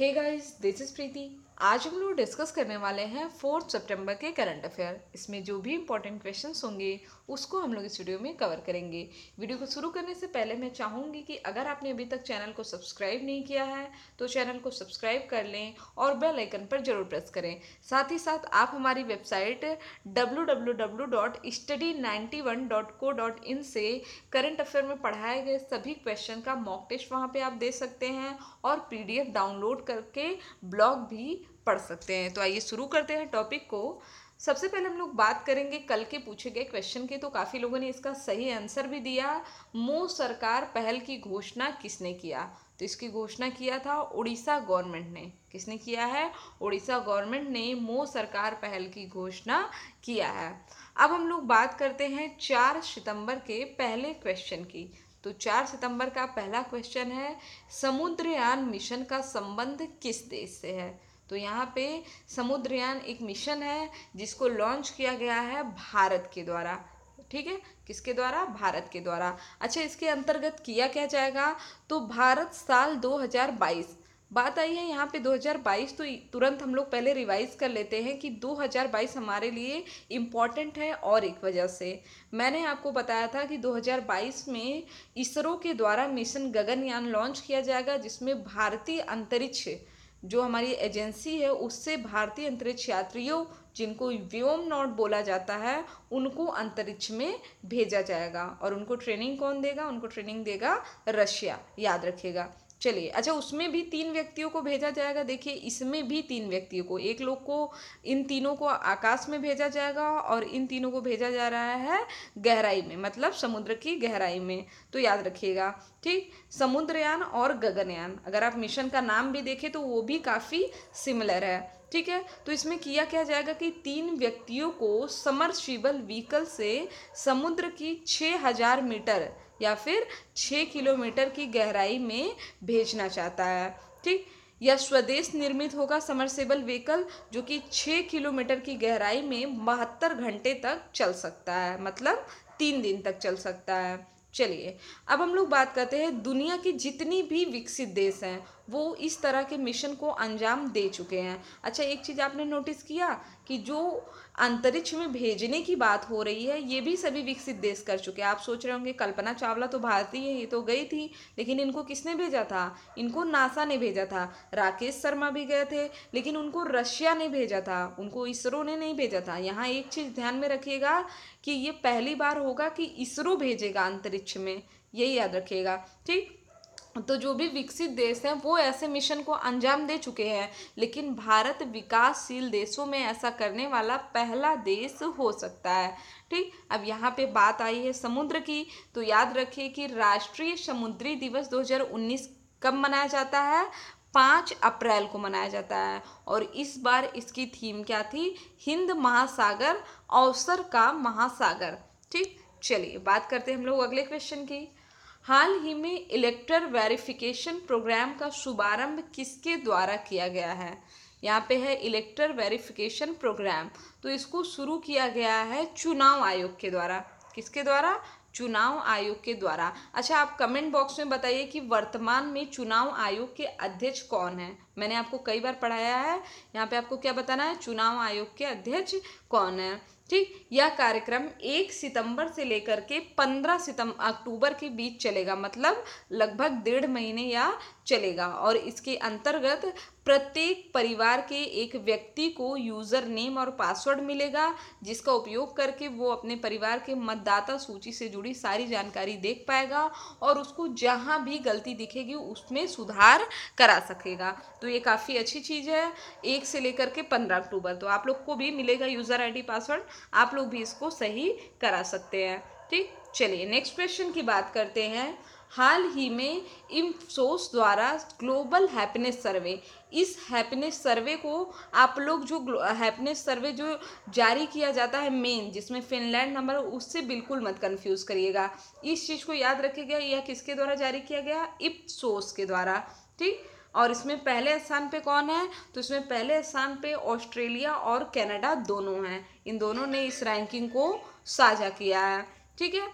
Hey guys this is Preeti आज हम लोग डिस्कस करने वाले हैं फोर्थ सितंबर के करंट अफेयर इसमें जो भी इंपॉर्टेंट क्वेश्चन होंगे, उसको हम लोग इस वीडियो में कवर करेंगे। वीडियो को शुरू करने से पहले मैं चाहूँगी कि अगर आपने अभी तक चैनल को सब्सक्राइब नहीं किया है तो चैनल को सब्सक्राइब कर लें और बेल आइकन पर ज़रूर प्रेस करें। साथ ही साथ आप हमारी वेबसाइट www.study91.co.in से करंट अफेयर में पढ़ाए गए सभी क्वेश्चन का मॉक टेस्ट वहाँ पर आप दे सकते हैं और पीडीएफ डाउनलोड करके ब्लॉग भी पढ़ सकते हैं। तो आइए शुरू करते हैं टॉपिक को। सबसे पहले हम लोग बात करेंगे, कल के पूछे गए क्वेश्चन की। तो काफ़ी लोगों ने इसका सही आंसर भी दिया। मो सरकार पहल की घोषणा किसने किया? तो इसकी घोषणा किया था उड़ीसा गवर्नमेंट ने। किसने किया है? उड़ीसा गवर्नमेंट ने मो सरकार पहल की घोषणा किया है। अब हम लोग बात करते हैं चार सितंबर के पहले क्वेश्चन की। तो चार सितंबर का पहला क्वेश्चन है, समुद्रयान मिशन का संबंध किस देश से है? तो यहाँ पे समुद्रयान एक मिशन है, जिसको लॉन्च किया गया है भारत के द्वारा। ठीक है? किसके द्वारा? भारत के द्वारा। अच्छा इसके अंतर्गत किया क्या जाएगा? तो भारत साल 2022 बात आई है यहाँ पे 2022 तो तुरंत हम लोग पहले रिवाइज कर लेते हैं कि 2022 हमारे लिए इंपॉर्टेंट है और एक वजह से। मैंने आपको बताया था कि 2022 में इसरो के द्वारा मिशन गगनयान लॉन्च किया जाएगा, जिसमें भारतीय अंतरिक्ष जो हमारी एजेंसी है, उससे भारतीय अंतरिक्ष यात्रियों, जिनको व्योम नॉट बोला जाता है, उनको अंतरिक्ष में भेजा जाएगा। और उनको ट्रेनिंग कौन देगा? उनको ट्रेनिंग देगा रशिया। याद रखिएगा। चलिए अच्छा उसमें भी तीन व्यक्तियों को भेजा जाएगा? देखिए, इसमें भी तीन व्यक्तियों को, एक लोग को, इन तीनों को आकाश में भेजा जाएगा और इन तीनों को भेजा जा रहा है गहराई में मतलब समुद्र की गहराई में तो याद रखिएगा, ठीक? समुद्रयान और गगनयान, अगर आप मिशन का नाम भी देखें तो वो भी काफ़ी सिमिलर है, ठीक है? तो इसमें किया क्या जाएगा कि तीन व्यक्तियों को समर समरशिबल व्हीकल से समुद्र की छः हज़ार मीटर या फिर छः किलोमीटर की गहराई में भेजना चाहता है, ठीक? या स्वदेश निर्मित होगा समरसेबल व्हीकल जो कि छः किलोमीटर की गहराई में बहत्तर घंटे तक चल सकता है मतलब तीन दिन तक चल सकता है। चलिए, अब हम लोग बात करते हैं दुनिया की जितनी भी विकसित देश हैं, वो इस तरह के मिशन को अंजाम दे चुके हैं। अच्छा एक चीज़ आपने नोटिस किया कि जो अंतरिक्ष में भेजने की बात हो रही है, ये भी सभी विकसित देश कर चुके हैं। आप सोच रहे होंगे, कल्पना चावला तो भारतीय है तो गई थी, लेकिन इनको किसने भेजा था? इनको नासा ने भेजा था। राकेश शर्मा भी गए थे, लेकिन उनको रशिया ने भेजा था, उनको इसरो ने नहीं भेजा था। यहाँ एक चीज़ ध्यान में रखिएगा कि ये पहली बार होगा कि इसरो भेजेगा अंतरिक्ष में यही याद रखिएगा, ठीक? तो जो भी विकसित देश हैं, वो ऐसे मिशन को अंजाम दे चुके हैं। लेकिन भारत विकासशील देशों में ऐसा करने वाला पहला देश हो सकता है। ठीक? अब यहाँ पे बात आई है समुद्र की। तो याद रखिए कि राष्ट्रीय समुद्री दिवस 2019 कब मनाया जाता है? पाँच अप्रैल को मनाया जाता है। और इस बार इसकी थीम क्या थी? हिंद महासागर, अवसर का महासागर। ठीक? चलिए, बात करते हैं हम लोग अगले क्वेश्चन की। हाल ही में इलेक्टर वेरिफिकेशन प्रोग्राम का शुभारंभ किसके द्वारा किया गया है? यहाँ पे है इलेक्टर वेरिफिकेशन प्रोग्राम। तो इसको शुरू किया गया है चुनाव आयोग के द्वारा। किसके द्वारा? चुनाव आयोग के द्वारा। अच्छा आप कमेंट बॉक्स में बताइए कि वर्तमान में चुनाव आयोग के अध्यक्ष कौन है? मैंने आपको कई बार पढ़ाया है। यहाँ पे आपको क्या बताना है? चुनाव आयोग के अध्यक्ष कौन है? ठीक? यह कार्यक्रम एक सितंबर से लेकर के पंद्रह सितंबर अक्टूबर के बीच चलेगा। मतलब लगभग डेढ़ महीने या चलेगा। और इसके अंतर्गत प्रत्येक परिवार के एक व्यक्ति को यूज़र नेम और पासवर्ड मिलेगा, जिसका उपयोग करके वो अपने परिवार के मतदाता सूची से जुड़ी सारी जानकारी देख पाएगा और उसको जहाँ भी गलती दिखेगी उसमें सुधार करा सकेगा। तो ये काफ़ी अच्छी चीज़ है, एक से लेकर के पंद्रह अक्टूबर। तो आप लोग को भी मिलेगा यूज़र आईडी पासवर्ड आप लोग भी इसको सही करा सकते हैं। ठीक? चलिए नेक्स्ट क्वेश्चन की बात करते हैं। हाल ही में इम्सोस द्वारा ग्लोबल हैप्पीनेस सर्वे इस हैप्पीनेस सर्वे को आप लोग जो हैप्पीनेस सर्वे जो जारी किया जाता है मेन जिसमें फिनलैंड नंबर उससे बिल्कुल मत कंफ्यूज करिएगा। इस चीज़ को याद रखिएगा, यह किसके द्वारा जारी किया गया? इप्सोस के द्वारा। ठीक? और इसमें पहले स्थान पे कौन है? तो इसमें पहले स्थान पे ऑस्ट्रेलिया और कनाडा दोनों हैं। इन दोनों ने इस रैंकिंग को साझा किया है। ठीक है?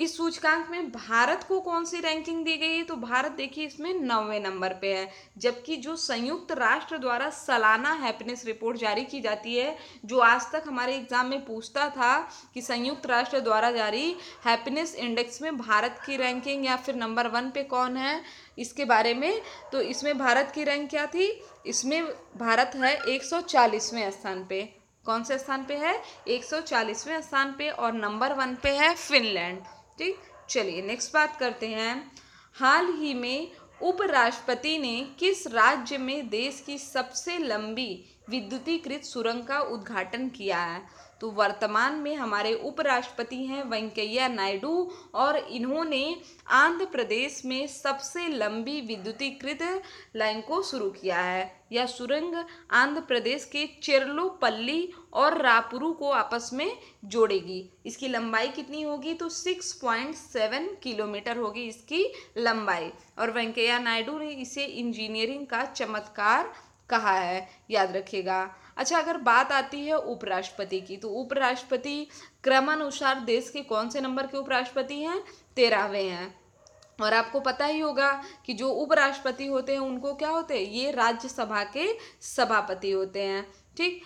इस सूचकांक में भारत को कौन सी रैंकिंग दी गई है? तो भारत देखिए, इसमें नौवे नंबर पे है, जबकि जो संयुक्त राष्ट्र द्वारा सालाना हैप्पीनेस रिपोर्ट जारी की जाती है, जो आज तक हमारे एग्ज़ाम में पूछता था कि संयुक्त राष्ट्र द्वारा जारी हैप्पीनेस इंडेक्स में भारत की रैंकिंग या फिर नंबर वन पे कौन है, इसके बारे में तो इसमें भारत की रैंक क्या थी? इसमें भारत है एक स्थान पे। कौन से स्थान पे है? एक स्थान पे और नंबर वन पे है फिनलैंड। ठीक, चलिए नेक्स्ट बात करते हैं। हाल ही में उपराष्ट्रपति ने किस राज्य में देश की सबसे लंबी विद्युतीकृत सुरंग का उद्घाटन किया है। तो वर्तमान में हमारे उपराष्ट्रपति हैं वेंकैया नायडू और इन्होंने आंध्र प्रदेश में सबसे लंबी विद्युतीकृत लाइन को शुरू किया है। यह सुरंग आंध्र प्रदेश के चेरलोपल्ली और रापुरू को आपस में जोड़ेगी। इसकी लंबाई कितनी होगी? तो 6.7 किलोमीटर होगी इसकी लंबाई। और वेंकैया नायडू ने इसे इंजीनियरिंग का चमत्कार कहा है, याद रखिएगा। अच्छा अगर बात आती है उपराष्ट्रपति की तो उपराष्ट्रपति क्रमानुसार देश के कौन से नंबर के उपराष्ट्रपति हैं? तेरहवें हैं। और आपको पता ही होगा कि जो उपराष्ट्रपति होते हैं, उनको क्या होते हैं? ये राज्यसभा के सभापति होते हैं, ठीक?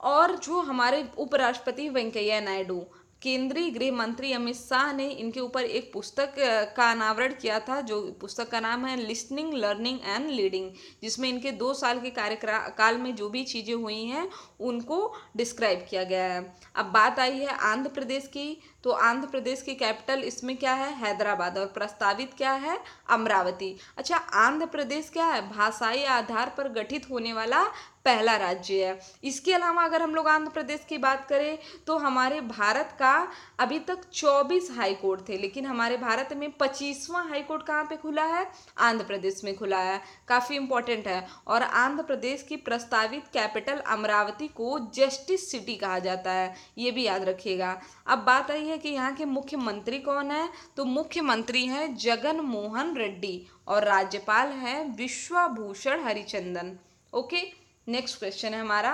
और जो हमारे उपराष्ट्रपति वेंकैया नायडू केंद्रीय गृह मंत्री अमित शाह ने इनके ऊपर एक पुस्तक का अनावरण किया था, जो पुस्तक का नाम है लिस्निंग लर्निंग एंड लीडिंग जिसमें इनके दो साल के कार्यकाल में जो भी चीज़ें हुई हैं, उनको डिस्क्राइब किया गया है। अब बात आई है आंध्र प्रदेश की तो आंध्र प्रदेश की कैपिटल इसमें क्या है? हैदराबाद, और प्रस्तावित क्या है? अमरावती। अच्छा आंध्र प्रदेश क्या है? भाषाई आधार पर गठित होने वाला पहला राज्य है। इसके अलावा अगर हम लोग आंध्र प्रदेश की बात करें तो हमारे भारत का अभी तक 24 हाई कोर्ट थे, लेकिन हमारे भारत में पच्चीसवां हाई कोर्ट कहाँ पे खुला है? आंध्र प्रदेश में खुला है। काफ़ी इंपॉर्टेंट है। और आंध्र प्रदेश की प्रस्तावित कैपिटल अमरावती को जस्टिस सिटी कहा जाता है। ये भी याद रखिएगा। अब बात आई है कि यहाँ के मुख्यमंत्री कौन है? तो मुख्यमंत्री हैं जगन मोहन रेड्डी और राज्यपाल हैं Vishwabhushan Harichandan. Okay? Next question है हमारा।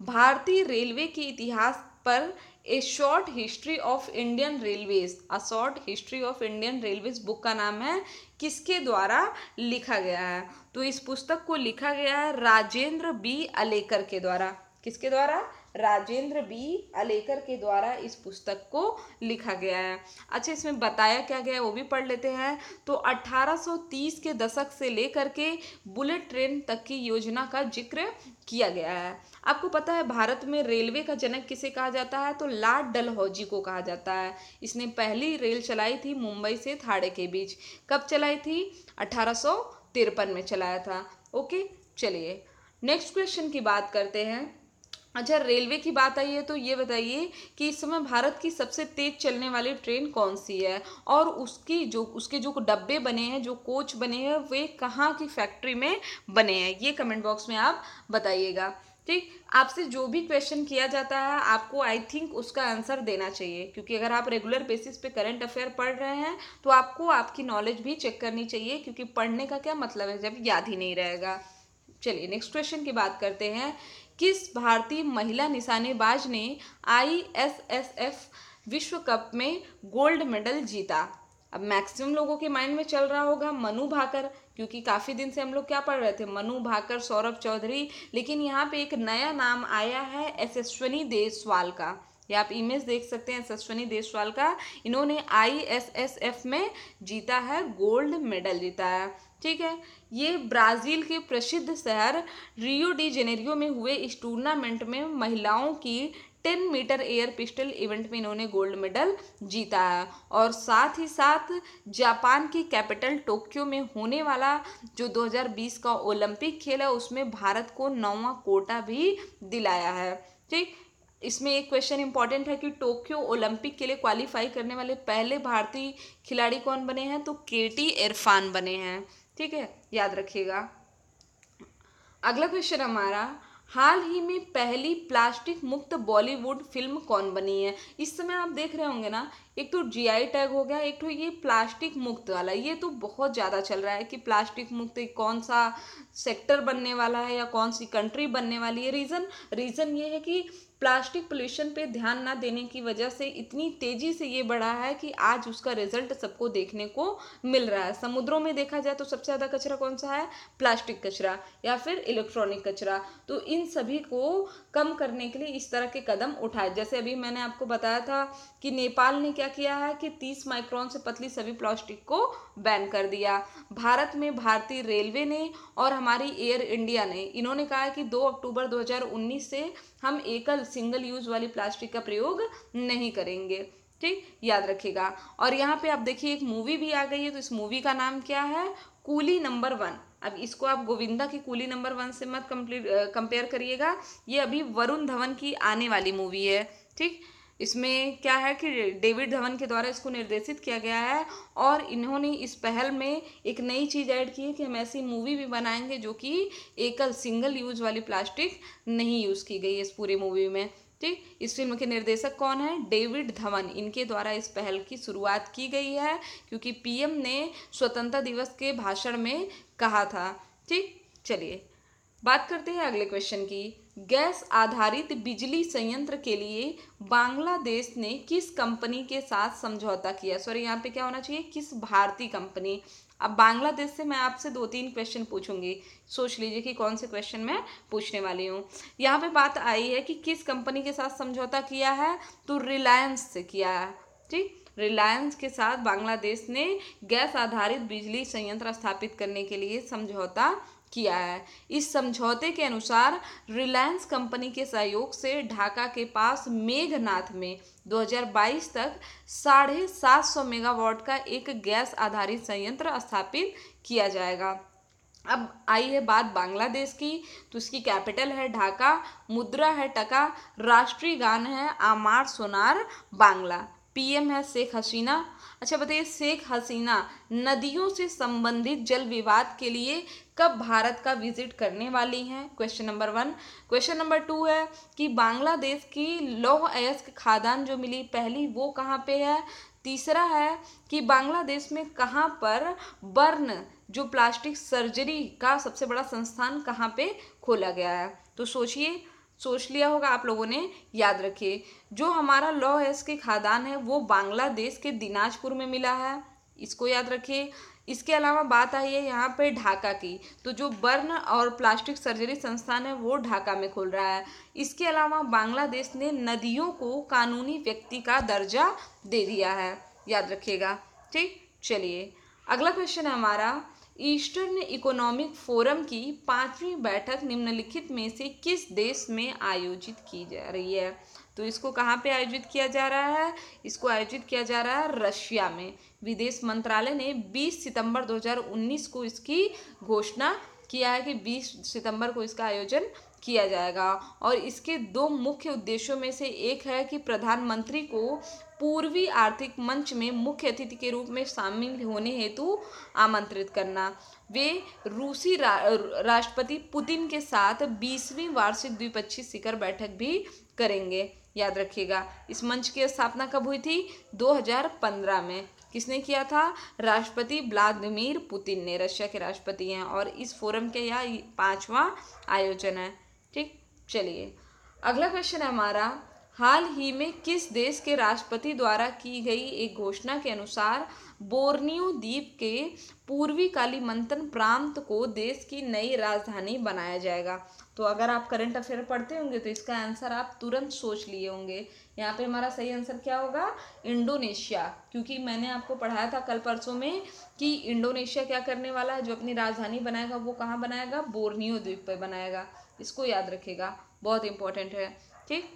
भारतीय रेलवे के इतिहास पर a short history of Indian railways a short history of Indian railways book का नाम है, किसके द्वारा लिखा गया है? तो इस पुस्तक को लिखा गया है राजेंद्र बी अलेकर के द्वारा। किसके द्वारा? राजेंद्र बी अलेकर के द्वारा इस पुस्तक को लिखा गया है। अच्छा इसमें बताया क्या गया है, वो भी पढ़ लेते हैं। तो 1830 के दशक से लेकर के बुलेट ट्रेन तक की योजना का ज़िक्र किया गया है। आपको पता है, भारत में रेलवे का जनक किसे कहा जाता है? तो लार्ड डलहौजी को कहा जाता है। इसने पहली रेल चलाई थी मुंबई से थाड़े के बीच। कब चलाई थी? अठारह सौ तिरपन में चलाया था। ओके, चलिए। नेक्स्ट क्वेश्चन की बात करते हैं। अच्छा रेलवे की बात आई है तो ये बताइए कि इस समय भारत की सबसे तेज चलने वाली ट्रेन कौन सी है? और उसकी जो, उसके जो डब्बे बने हैं, जो कोच बने हैं, वे कहाँ की फैक्ट्री में बने हैं? ये कमेंट बॉक्स में आप बताइएगा। ठीक? आपसे जो भी क्वेश्चन किया जाता है, आपको आई थिंक उसका आंसर देना चाहिए। क्योंकि अगर आप रेगुलर बेसिस पे करंट अफेयर पढ़ रहे हैं तो आपको आपकी नॉलेज भी चेक करनी चाहिए, क्योंकि पढ़ने का क्या मतलब है, जब याद ही नहीं रहेगा। चलिए नेक्स्ट क्वेश्चन की बात करते हैं। किस भारतीय महिला निशानेबाज ने आईएसएसएफ विश्व कप में गोल्ड मेडल जीता। अब मैक्सिमम लोगों के माइंड में चल रहा होगा मनु भाकर, क्योंकि काफ़ी दिन से हम लोग क्या पढ़ रहे थे? मनु भाकर, सौरभ चौधरी, लेकिन यहाँ पे एक नया नाम आया है यशस्वनी देसवाल का। ये आप इमेज देख सकते हैं यशस्वनी देसवाल का। इन्होंने आईएसएसएफ में जीता है, गोल्ड मेडल जीता है। ठीक है? ये ब्राज़ील के प्रसिद्ध शहर रियो डी जेनेरियो में हुए इस टूर्नामेंट में महिलाओं की ten meter air pistol event में इन्होंने गोल्ड मेडल जीता है। और साथ ही साथ जापान की कैपिटल टोक्यो में होने वाला जो 2020 का ओलंपिक खेल है, उसमें भारत को नौवा कोटा भी दिलाया है। ठीक? इसमें एक क्वेश्चन इंपॉर्टेंट है कि टोक्यो ओलंपिक के लिए क्वालिफाई करने वाले पहले भारतीय खिलाड़ी कौन बने हैं? तो केटी इरफान बने हैं। ठीक है? याद रखिएगा। अगला क्वेश्चन हमारा, हाल ही में पहली प्लास्टिक मुक्त बॉलीवुड फ़िल्म कौन बनी है? इस समय आप देख रहे होंगे ना, एक तो जीआई टैग हो गया, एक तो ये प्लास्टिक मुक्त वाला। ये तो बहुत ज़्यादा चल रहा है कि प्लास्टिक मुक्त कौन सा सेक्टर बनने वाला है या कौन सी कंट्री बनने वाली है। रीज़न रीज़न ये है कि प्लास्टिक पोल्यूशन पे ध्यान ना देने की वजह से इतनी तेज़ी से ये बढ़ा है कि आज उसका रिज़ल्ट सबको देखने को मिल रहा है। समुद्रों में देखा जाए तो सबसे ज़्यादा कचरा कौन सा है? प्लास्टिक कचरा या फिर इलेक्ट्रॉनिक कचरा। तो इन सभी को कम करने के लिए इस तरह के कदम उठाए। जैसे अभी मैंने आपको बताया था कि नेपाल ने क्या किया है कि 30 माइक्रोन से पतली सभी प्लास्टिक को बैन कर दिया। भारत में भारतीय रेलवे ने और हमारी एयर इंडिया ने, इन्होंने कहा है कि 2 अक्टूबर 2019 से हम एकल सिंगल यूज़ वाली प्लास्टिक का प्रयोग नहीं करेंगे। ठीक? याद रखिएगा। और यहाँ पे आप देखिए, एक मूवी भी आ गई है तो इस मूवी का नाम क्या है? Coolie number one. अब इसको आप गोविंदा की कूली नंबर वन से मत कंप्लीट कंपेयर करिएगा। ये अभी वरुण धवन की आने वाली मूवी है। ठीक? इसमें क्या है कि डेविड धवन के द्वारा इसको निर्देशित किया गया है और इन्होंने इस पहल में एक नई चीज़ ऐड की है कि हम ऐसी मूवी भी बनाएँगे जो कि एकल सिंगल यूज़ वाली प्लास्टिक नहीं यूज़ की गई है इस पूरी मूवी में। ठीक? इस फ़िल्म के निर्देशक कौन है? डेविड धवन। इनके द्वारा इस पहल की शुरुआत की गई है क्योंकि पीएम ने स्वतंत्रता दिवस के भाषण में कहा था। ठीक? चलिए। बात करते हैं अगले क्वेश्चन की। गैस आधारित बिजली संयंत्र के लिए बांग्लादेश ने किस कंपनी के साथ समझौता किया? सॉरी यहाँ पे क्या होना चाहिए? किस भारतीय कंपनी? अब बांग्लादेश से मैं आपसे दो तीन क्वेश्चन पूछूँगी। सोच लीजिए कि कौन से क्वेश्चन मैं पूछने वाली हूँ। यहाँ पे बात आई है कि किस कंपनी के साथ समझौता किया है? तो रिलायंस से किया है। ठीक? रिलायंस के साथ बांग्लादेश ने गैस आधारित बिजली संयंत्र स्थापित करने के लिए समझौता किया है। इस समझौते के अनुसार, रिलायंस कंपनी के सहयोग से ढाका के पास मेघनाथ में 2022 तक साढ़े सात सौ मेगावाट का एक गैस आधारित संयंत्र स्थापित किया जाएगा। अब आई है बात बांग्लादेश की। तो इसकी कैपिटल है ढाका, मुद्रा है टका, राष्ट्रीय गान है आमार सोनार बांग्ला। पीएम है शेख हसीना। अच्छा बताइए शेख हसीना नदियों से संबंधित जल विवाद के लिए कब भारत का विज़िट करने वाली हैं? Question number one question number two है कि बांग्लादेश की लौह अयस्क खादान जो मिली पहली, वो कहाँ पे है? तीसरा है कि बांग्लादेश में कहाँ पर बर्न, जो प्लास्टिक सर्जरी का सबसे बड़ा संस्थान कहाँ पे खोला गया है? तो सोचिए, सोच लिया होगा आप लोगों ने, याद रखिए। जो हमारा लॉ एस के खादान है, वो बांग्लादेश के दिनाजपुर में मिला है। इसको याद रखिए। इसके अलावा बात आई है यहाँ पे ढाका की। तो जो बर्न और प्लास्टिक सर्जरी संस्थान है, वो ढाका में खुल रहा है। इसके अलावा बांग्लादेश ने नदियों को कानूनी व्यक्ति का दर्जा दे दिया है। याद रखिएगा। ठीक, चलिए। अगला क्वेश्चन है हमारा। ईस्टर्न इकोनॉमिक फोरम की पांचवी बैठक निम्नलिखित में से किस देश में आयोजित की जा रही है? तो इसको कहाँ पे आयोजित किया जा रहा है? इसको आयोजित किया जा रहा है रशिया में। विदेश मंत्रालय ने 20 सितंबर 2019 को इसकी घोषणा किया है कि 20 सितंबर को इसका आयोजन किया जाएगा। और इसके दो मुख्य उद्देश्यों में से एक है कि प्रधानमंत्री को पूर्वी आर्थिक मंच में मुख्य अतिथि के रूप में शामिल होने हेतु आमंत्रित करना। वे रूसी रा, राष्ट्रपति पुतिन के साथ बीसवीं वार्षिक द्विपक्षीय शिखर बैठक भी करेंगे। याद रखिएगा इस मंच की स्थापना कब हुई थी? 2015 में। किसने किया था? राष्ट्रपति व्लादिमीर पुतिन ने। रशिया के राष्ट्रपति हैं और इस फोरम के यह पांचवा आयोजन है। ठीक चलिए। अगला क्वेश्चन है हमारा हाल ही में किस देश के राष्ट्रपति द्वारा की गई एक घोषणा के अनुसार बोर्नियो द्वीप के पूर्वी कालीमंतन प्रांत को देश की नई राजधानी बनाया जाएगा? तो अगर आप करंट अफेयर पढ़ते होंगे तो इसका आंसर आप तुरंत सोच लिए होंगे। यहाँ पे हमारा सही आंसर क्या होगा? इंडोनेशिया। क्योंकि मैंने आपको पढ़ाया था कल परसों में कि इंडोनेशिया क्या करने वाला है, जो अपनी राजधानी बनाएगा, वो कहाँ बनाएगा? बोर्नियो द्वीप पर बनाएगा। इसको याद रखेगा बहुत इंपॉर्टेंट है। ठीक?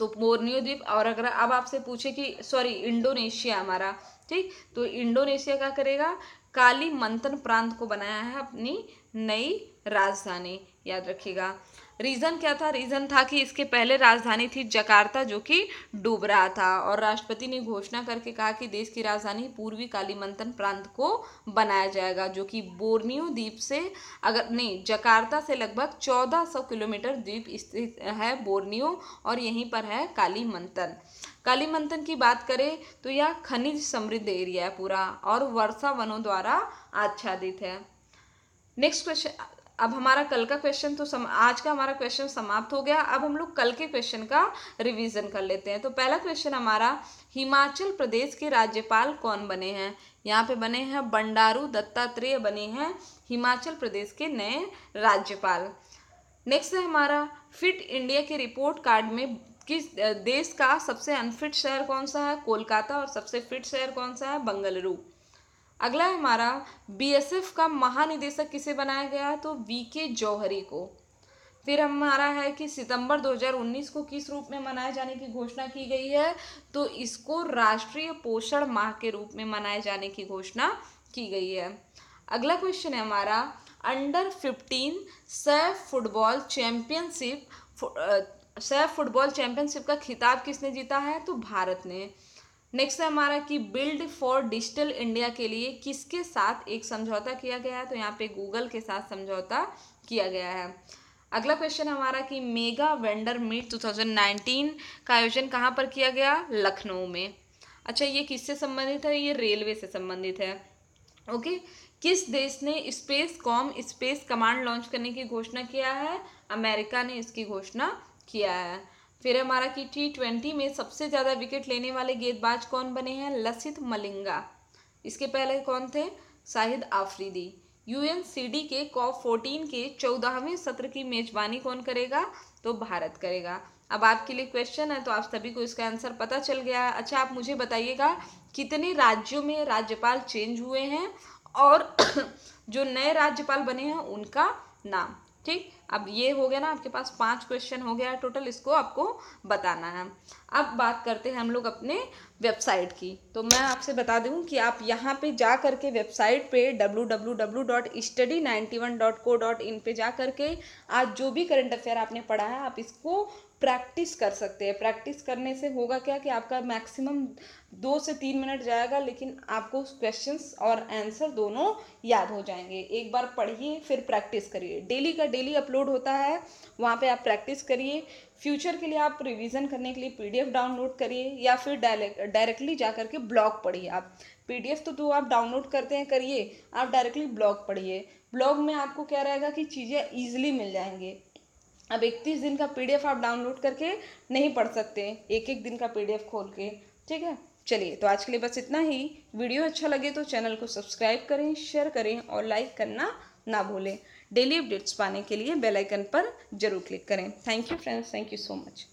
तो बोर्नियो द्वीप, और अगर अब आपसे पूछे कि सॉरी इंडोनेशिया हमारा, ठीक? तो इंडोनेशिया क्या करेगा? काली मंथन प्रांत को बनाया है अपनी नई राजधानी, याद रखिएगा। रीज़न क्या था? रीज़न था कि इसके पहले राजधानी थी जकार्ता, जो कि डूब रहा था। और राष्ट्रपति ने घोषणा करके कहा कि देश की राजधानी पूर्वी कालीमंतन प्रांत को बनाया जाएगा, जो कि बोर्नियो द्वीप से अगर, नहीं, जकार्ता से लगभग 1400 किलोमीटर द्वीप स्थित है बोर्नियो और यहीं पर है कालीमंतन कालीमंतन की बात करें तो यह खनिज समृद्ध एरिया है पूरा और वर्षा वनों द्वारा आच्छादित है। नेक्स्ट क्वेश्चन अब हमारा कल का क्वेश्चन तो सम, आज का हमारा क्वेश्चन समाप्त हो गया। अब हम लोग कल के क्वेश्चन का रिवीजन कर लेते हैं। तो पहला क्वेश्चन हमारा हिमाचल प्रदेश के राज्यपाल कौन बने हैं? यहाँ पे बने हैं बंडारू दत्तात्रेय बने हैं हिमाचल प्रदेश के नए राज्यपाल। नेक्स्ट है हमारा फिट इंडिया के रिपोर्ट कार्ड में किस देश का सबसे अनफिट शहर कौन सा है? कोलकाता और सबसे फिट शहर कौन सा है? बंगलुरु। अगला है हमारा बीएसएफ का महानिदेशक किसे बनाया गया? तो वी के जौहरी को। फिर हमारा है कि सितंबर 2019 को किस रूप में मनाए जाने की घोषणा की गई है? तो इसको राष्ट्रीय पोषण माह के रूप में मनाए जाने की घोषणा की गई है। अगला क्वेश्चन है हमारा under 15 SAFF football championship SAFF football championship का खिताब किसने जीता है? तो भारत ने। नेक्स्ट है हमारा कि बिल्ड फॉर डिजिटल इंडिया के लिए किसके साथ एक समझौता किया गया है? तो यहाँ पे गूगल के साथ समझौता किया गया है। अगला क्वेश्चन हमारा कि मेगा वेंडर मीट 2019 का आयोजन कहाँ पर किया गया? लखनऊ में। अच्छा ये किससे संबंधित है? ये रेलवे से संबंधित है। ओके? किस देश ने space com space command launch करने की घोषणा किया है? अमेरिका ने इसकी घोषणा किया है। फिर हमारा कि टी ट्वेंटी में सबसे ज़्यादा विकेट लेने वाले गेंदबाज कौन बने हैं? लसित मलिंगा। इसके पहले कौन थे? शाहिद आफरीदी। यूएनसीडी के कॉप फोर्टीन के चौदहवें सत्र की मेजबानी कौन करेगा? तो भारत करेगा। अब आपके लिए क्वेश्चन है तो आप सभी को इसका आंसर पता चल गया। अच्छा आप मुझे बताइएगा, कितने राज्यों में राज्यपाल चेंज हुए हैं? और जो नए राज्यपाल बने हैं, उनका नाम। ठीक? अब ये हो गया ना, आपके पास पाँच क्वेश्चन हो गया टोटल इसको आपको बताना है। अब बात करते हैं हम लोग अपने वेबसाइट की। तो मैं आपसे बता दूँ कि आप यहाँ पे जा करके वेबसाइट पे W W W dot study ninety one dot co dot in पर जा करके आज जो भी करंट अफेयर आपने पढ़ा है, आप इसको प्रैक्टिस कर सकते हैं। प्रैक्टिस करने से होगा क्या कि आपका मैक्सिमम दो से तीन मिनट जाएगा, लेकिन आपको क्वेश्चंस और आंसर दोनों याद हो जाएँगे। एक बार पढ़िए, फिर प्रैक्टिस करिए। डेली का डेली अपलोड होता है, वहाँ पे आप प्रैक्टिस करिए। फ्यूचर के लिए आप रिवीजन करने के लिए पीडीएफ डाउनलोड करिए, या फिर डायरेक्टली जा करके ब्लॉग पढ़िए आप। पीडीएफ तो तो आप डाउनलोड करते हैं, करिए। आप डायरेक्टली ब्लॉग पढ़िए। ब्लॉग में आपको क्या रहेगा कि चीज़ें ईजिली मिल जाएँगे। अब इकतीस दिन का पीडीएफ आप डाउनलोड करके नहीं पढ़ सकते एक एक दिन का पीडीएफ खोल के, ठीक है? चलिए तो आज के लिए बस इतना ही। वीडियो अच्छा लगे तो चैनल को सब्सक्राइब करें, शेयर करें और लाइक करना ना भूलें। डेली अपडेट्स पाने के लिए बेल आइकन पर ज़रूर क्लिक करें। Thank you friends, thank you so much.